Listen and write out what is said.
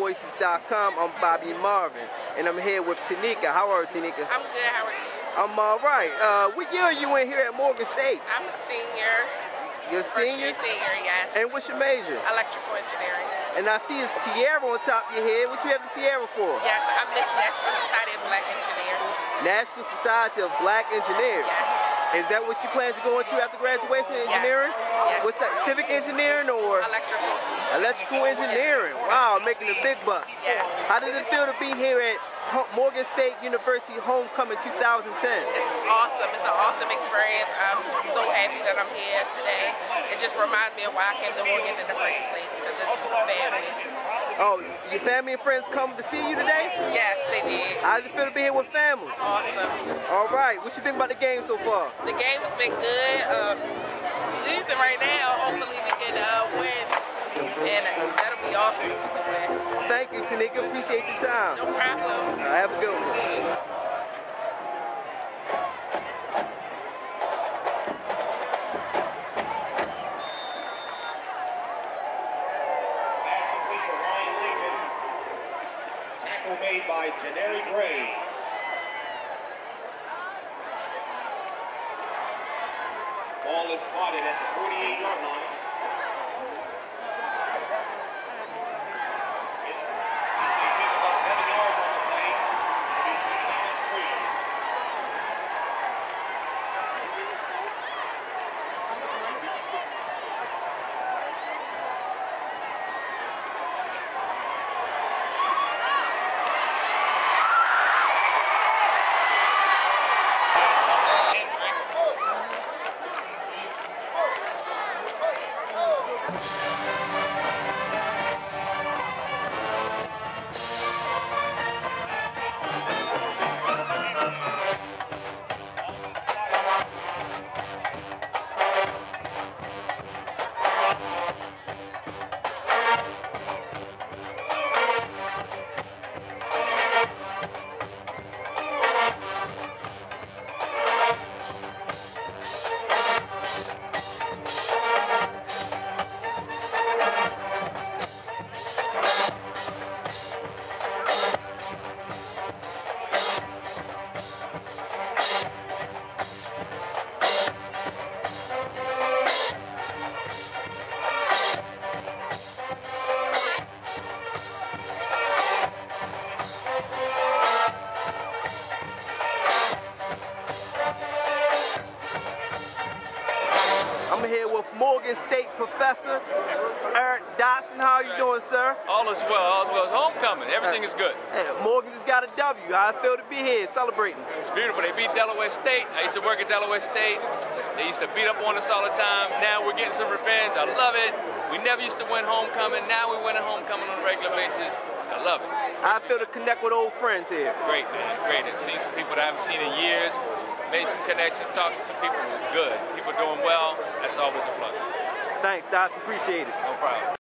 sports.com. I'm Bobby Marvin, and I'm here with Tanika. How are you, Tanika? I'm good. How are you? I'm all right. Uh, what year are you in here at Morgan State? I'm a senior. You're a senior? Senior, yes. And what's your major? Electrical engineering. And I see this tiara on top of your head. What you have the tiara for? Yes, I'm Miss National Society of Black Engineers. National Society of Black Engineers. Yes. Is that what you plan to go into after graduation, engineering? Yes. What's that, civic engineering or Electrical. electrical engineering? Wow, making the big bucks. Yes. How does it feel to be here at Morgan State University Homecoming 2010? It's awesome. It's an awesome experience. I'm so happy that I'm here today. It just reminds me of why I came to Morgan in the first place because it's your family and friends come to see you today? Yes, they did. How does it feel to be here with family? Awesome. All right, what you think about the game so far? The game has been good. Um, we're losing right now. Hopefully we can uh, win. And uh, that'll be awesome if we can win. Thank you, Tanika. Appreciate your time. No problem. Right, have a good one. By Janeri Gray. Ball is spotted at the 48-yard line. Morgan State professor Eric Dotson. How are you doing, sir? All is well. All is well. It's homecoming. Everything uh, is good. Hey, Morgan just got a W. How I feel to be here celebrating. It's beautiful. They beat Delaware State. I used to work at Delaware State. They used to beat up on us all the time. Now we're getting some revenge. I love it. We never used to win homecoming. Now we win a homecoming on a regular basis. I love it. I feel to connect with old friends here. Great, man. Great. And see some people that I haven't seen in years. Made some connections. Talked to some people. It was good. People doing well. That's always a plus. Thanks, Dotson. Appreciate it. No problem.